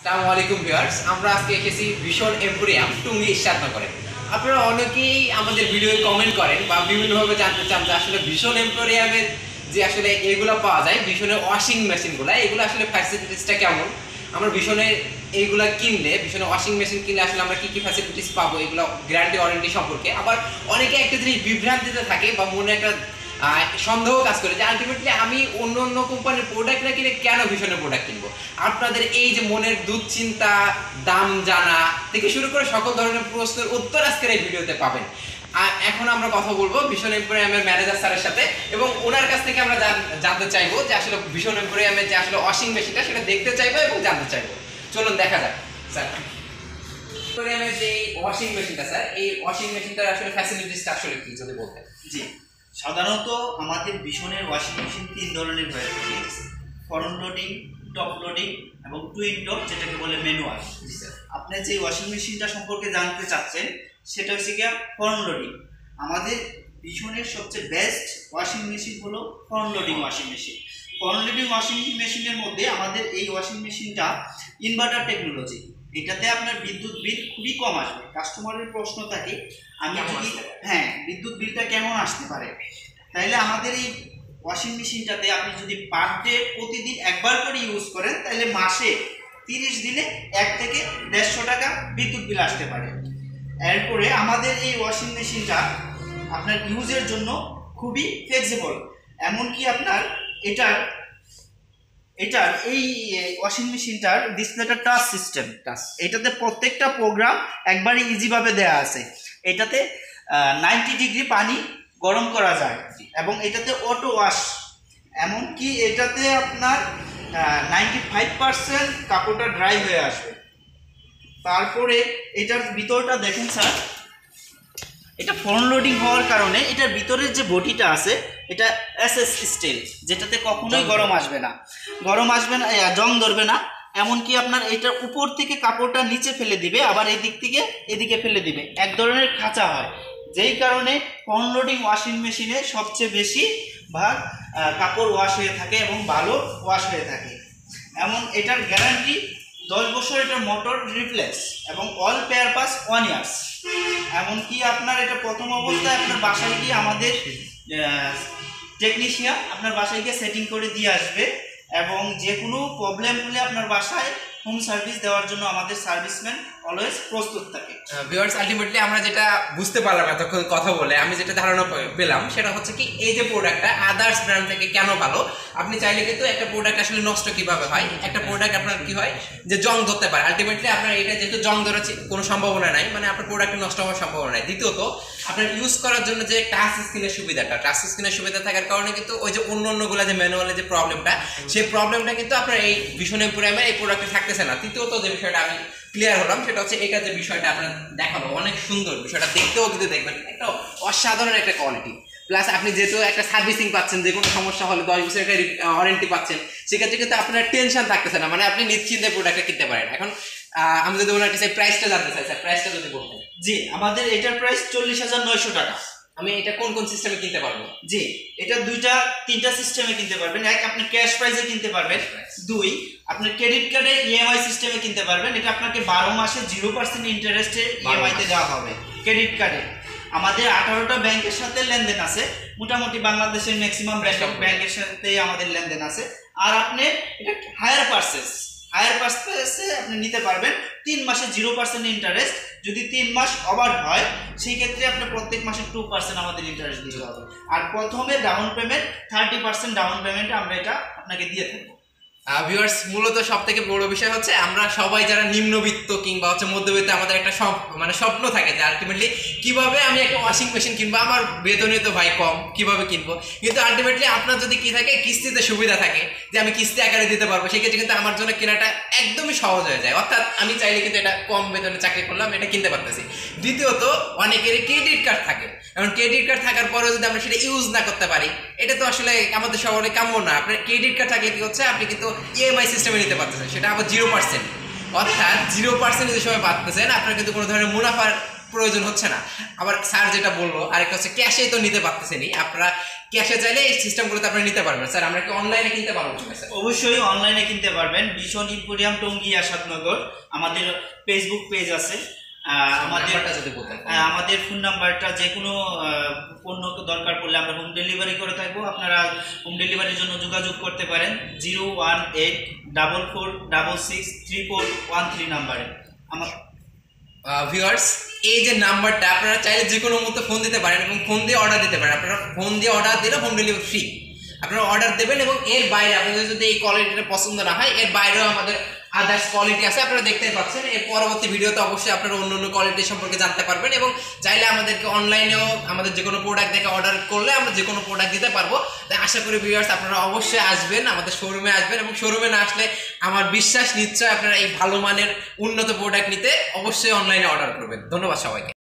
আসসালামু আলাইকুম ভিউয়ার্স, আমরা আজকে এসেছি ভীষণ এম্পোরিয়াম টুঙ্গি ইস্টাতনগরে আপনারা অনেকেই আমাদের ভিডিও কমেন্ট করেন বা বিভিন্নভাবে জানতে চান যে আসলে ভীষণ এম্পোরিয়ামের যে আসলে এগুলো পাওয়া যায় ভীষণের ওয়াশিং মেশিনগুলো এগুলো আসলে ফ্যাসিলিটিসটা কেমন? আমরা ভীষণের এইগুলা কিনলে, ভীষণে ওয়াশিং মেশিন কিনলে আসলে আমরা কি কি ফ্যাসিলিটিস পাবো, এগুলো গ্যারান্টি ওয়ারেন্টি সম্পর্কে। আবার অনেকে একটা জিনিস বিভ্রান্তিতে থাকে বা মনে একটা সন্দেহ কাজ করে যে আলটিমেটলি আমি অন্য অন্য কোম্পানির প্রোডাক্ট না কিনে কেন ভীষণের প্রোডাক্ট কিনবো? আপনাদের এই যে মনের দুশ্চিন্তা, দাম জানা থেকে শুরু করে সকল ধরনের প্রশ্নের উত্তর আজকের এই ভিডিওতে পাবেন। আর এখন আমরা কথা বলব ভীষণ এম্পোরিয়ামের ম্যানেজার স্যারের সাথে এবং ওনার কাছ থেকে আমরা জানতে চাইব যে আসলে ভীষণ এম্পোরিয়ামের যে আসলে ওয়াশিং মেশিনটা সেটা দেখতে চাইব এবং জানতে চাইব। চলুন দেখা যাক, স্যার। এম্পোরিয়ামের যে ওয়াশিং মেশিনটা স্যার, এই ওয়াশিং মেশিনটার আসলে ফ্যাসিলিটিসটা আসলে কি, যদি বলতেন? জি। সাধারণত আমাদের ভীষণের ওয়াশিং মেশিন তিন ধরনের হয়ে থাকে। ফ্রন্ট লোডিং টপ লোডিং এবং টুইন টপ যেটাকে বলে ম্যানুয়াল আপনি যে ওয়াশিং মেশিনটা সম্পর্কে জানতে চাচ্ছেন সেটা হচ্ছে গিয়া ফ্রন্ট লোডিং আমাদের ভীষণের সবচেয়ে বেস্ট ওয়াশিং মেশিন হলো front loading washing machine front loading washing মেশিনের মধ্যে আমাদের এই ওয়াশিং মেশিনটা ইনভার্টার টেকনোলজি এটাতে আপনার বিদ্যুৎ বিল খুবই কম আসবে। কাস্টমারের প্রশ্ন থাকে আমি যদি হ্যাঁ বিদ্যুৎ বিলটা কেমন আসতে পারে? তাইলে আমাদের এই ওয়াশিং মেশিনটাতে আপনি যদি পার ডে প্রতিদিন একবার করে ইউজ করেন তাহলে মাসে তিরিশ দিনে এক থেকে দেড়শো টাকা বিদ্যুৎ বিল আসতে পারে। এরপরে আমাদের এই ওয়াশিং মেশিনটা আপনার ইউজের জন্য খুবই ফ্লেক্সিবল এমনকি আপনার এটার এটার এই ওয়াশিং মেশিনটার ডিসপ্লেটা টাচ সিস্টেম টাচ এটাতে প্রত্যেকটা প্রোগ্রাম একবারে ইজিভাবে দেয়া আছে। এটাতে নাইনটি ডিগ্রি পানি গরম করা যায় এবং এটাতে অটো ওয়াশ এমনকি এটাতে আপনার নাইনটি ফাইভ পার্সেন্ট কাপড়টা ড্রাই হয়ে আসবে। তারপরে এটার ভিতরটা দেখেন স্যার এটা ফ্রন্ট লোডিং হওয়ার কারণে এটার ভিতরের যে বডিটা আছে এটা এসএস স্টিল যেটাতে কখনোই গরম আসবে না। গরম আসবে না জং ধরবে না। এমনকি আপনার এটার উপর থেকে কাপড়টা নিচে ফেলে দিবে আবার এদিক থেকে এদিকে ফেলে দিবে। এক ধরনের খাঁচা হয়। যেই কারণে ফ্রন্ট লোডিং ওয়াশিং মেশিনে সবচেয়ে বেশি ভাগ কাপড় ওয়াশ হয়ে থাকে এবং ভালো ওয়াশ হয়ে থাকে। এমন এটার গ্যারান্টি দশ বছর এটার মোটর রিপ্লেস এবং all spare parts one years এমনকি আপনার এটা প্রথম অবস্থায় আপনার বাসায় গিয়ে আমাদের টেকনিশিয়ান আপনার বাসায় গিয়ে সেটিং করে দিয়ে আসবে এবং যে কোনো প্রবলেম হলে আপনার বাসায় হোম সার্ভিস দেওয়ার জন্য আমাদের সার্ভিসম্যান অলওয়েজ প্রস্তুত থাকে। ভিউয়ার্স আলটিমেটলি আমরা যেটা বুঝতে পারলাম এতক্ষণ কথা বলে, আমি যেটা ধারণা পেলাম সেটা হচ্ছে কি, এই যে প্রোডাক্টটা আদার্স ব্র্যান্ড থেকে কেন ভালো? আপনি চাইলে কিন্তু একটা প্রোডাক্ট আসলে নষ্ট কীভাবে হয়? একটা প্রোডাক্ট আপনার কি হয়? যে জং ধরতে পারে। আলটিমেটলি আপনার এটা যেহেতু জং ধরার কোনো সম্ভাবনা নাই মানে আপনার প্রোডাক্ট নষ্ট হওয়ার সম্ভাবনা নাই। দ্বিতীয়ত, আপনার ইউজ করার জন্য যে টাচ স্ক্রিনের সুবিধাটা টাচ স্ক্রিনের সুবিধা থাকার কারণে কিন্তু ওই যে অন্য অন্যগুলো যে ম্যানুয়ালে যে প্রবলেমটা সেই প্রবলেমটা কিন্তু আপনার এই ভীষণ এম্পোরিয়ামের এই প্রোডাক্টে থাকতেছে না। তৃতীয়ত যে বিষয়টা আমি ক্লিয়ার হলাম সেটা হচ্ছে এটা যে বিষয়টা আপনার দেখাল অনেক সুন্দর বিষয়টা। দেখতেও কিন্তু দেখবেন একটা অসাধারণ একটা কোয়ালিটি প্লাস আপনি যেহেতু একটা সার্ভিসিং পাচ্ছেন যে কোনো সমস্যা হলে দশ বছর একটা ওয়ারেন্টি পাচ্ছেন সেক্ষেত্রে কিন্তু আপনার টেনশন থাকতেছে না। মানে আপনি নিশ্চিন্তে প্রোডাক্টটা কিনতে পারেন। এখন আমি যদি ওনার কাছে প্রাইসটা জানতে চাই স্যার প্রাইসটা যদি বলতেন। জি আমাদের এটার প্রাইস চল্লিশ হাজার নয়শো টাকা। আমি এটা কোন কোন সিস্টেমে কিনতে পারব? জি এটা দুইটা তিনটা সিস্টেমে কিনতে পারবেন। এক আপনি ক্যাশ প্রাইসে কিনতে পারবেন। দুই আপনার ক্রেডিট কার্ডে ইএমআই সিস্টেমে কিনতে পারবেন। এটা আপনাকে বারো মাসে জিরো পার্সেন্ট ইন্টারেস্টে ইএমআইতে। দেওয়া হবে ক্রেডিট কার্ডে আমাদের আঠারোটা ব্যাংকের সাথে লেনদেন আছে। মোটামুটি বাংলাদেশের ম্যাক্সিমাম ব্যাংকের সাথে আমাদের লেনদেন আছে। আর আপনি এটা হায়ার পার্সেস হায়ার পার্সেসে আপনি নিতে পারবেন। তিন মাসে জিরো পার্সেন্ট ইন্টারেস্ট যদি তিন মাস ওভার হয় সেই ক্ষেত্রে আপনার প্রত্যেক মাসে টু পার্সেন্ট আমাদের ইন্টারেস্ট দিতে হবে। আর প্রথমে down payment thirty percent down পেমেন্টে আমরা এটা আপনাকে দিয়ে থাকব। ভিউয়ার্স মূলত সব থেকে বড় বিষয় হচ্ছে আমরা সবাই যারা নিম্নবিত্ত কিংবা হচ্ছে মধ্যবিত্ত, আমাদের একটা মানে স্বপ্ন থাকে যে আলটিমেটলি কীভাবে আমি একটা ওয়াশিং মেশিন কিনবো, আমার বেতনে তো ভাই কম, কীভাবে কিনবো? কিন্তু আলটিমেটলি আপনার যদি কি থাকে, কিস্তিতে সুবিধা থাকে যে আমি কিস্তি আকারে দিতে পারব, সেক্ষেত্রে কিন্তু আমার জন্য কেনাটা একদমই সহজ হয়ে যায়। অর্থাৎ আমি চাইলে কিন্তু এটা কম বেতনে চাকরি করলাম, এটা কিনতে পারতেছি। দ্বিতীয়ত অনেকেরই ক্রেডিট কার্ড থাকে। এখন ক্রেডিট কার্ড থাকার পরেও যদি আমরা সেটা ইউজ না করতে পারি, এটা তো আসলে আমাদের শহরে কাম্য না। আপনার ক্রেডিট কার্ড থাকলে কি হচ্ছে? আপনি কিন্তু ইএমআই সিস্টেমে নিতে পারতেছেন সেটা আবার জিরো পার্সেন্ট অর্থাৎ জিরো পার্সেন্ট যে সময় পাচ্ছেন আপনার কিন্তু কোনো ধরনের মুনাফার প্রয়োজন হচ্ছে না। আবার স্যার যেটা বলল, আরেকটা হচ্ছে ক্যাশে তো নিতে পারতেছেনই। আপনারা ক্যাশে চাইলে এই সিস্টেমগুলোতে আপনারা নিতে পারবেন। স্যার, আমরা কি অনলাইনে কিনতে পারব? অবশ্যই অনলাইনে কিনতে পারবেন। ভীষণ ইম্পোরিয়াম টঙ্গী আসাদনগর আমাদের ফেসবুক পেজ আছে। আমাদের আমাদের ফোন নাম্বারটা যে কোনো পণ্য দরকার পড়লে আমরা হোম ডেলিভারি করে থাকব। আপনারা হোম ডেলিভারির জন্য যোগাযোগ করতে পারেন। Zero one eight double four double six three four one three নাম্বারে। আমার ভিউয়ার্স এই যে নাম্বারটা আপনারা চাইলে যে কোনো মতো ফোন দিতে পারেন এবং ফোন দিয়ে অর্ডার দিতে পারেন। আপনারা ফোন দিয়ে অর্ডার দিলে হোম ডেলিভারি ফ্রি আপনারা অর্ডার দেবেন এবং এর বাইরে আপনাদের যদি এই কোয়ালিটিটা পছন্দ না হয় এর বাইরেও আমাদের আদার্স কোয়ালিটি আছে, আপনারা দেখতেই পাচ্ছেন। এর পরবর্তী ভিডিওতে অবশ্যই আপনারা অন্য অন্য কোয়ালিটি সম্পর্কে জানতে পারবেন এবং চাইলে আমাদেরকে অনলাইনেও আমাদের যে কোনো প্রোডাক্ট দেখে অর্ডার করলে আমরা যে কোনো প্রোডাক্ট দিতে পারব। তাই আশা করি ভিউয়ার্স আপনারা অবশ্যই আসবেন, আমাদের শোরুমে আসবেন এবং শোরুমে না আসলে আমার বিশ্বাস নিশ্চয় আপনারা এই ভালো মানের উন্নত প্রোডাক্ট নিতে অবশ্যই অনলাইনে অর্ডার করবেন। ধন্যবাদ সবাইকে।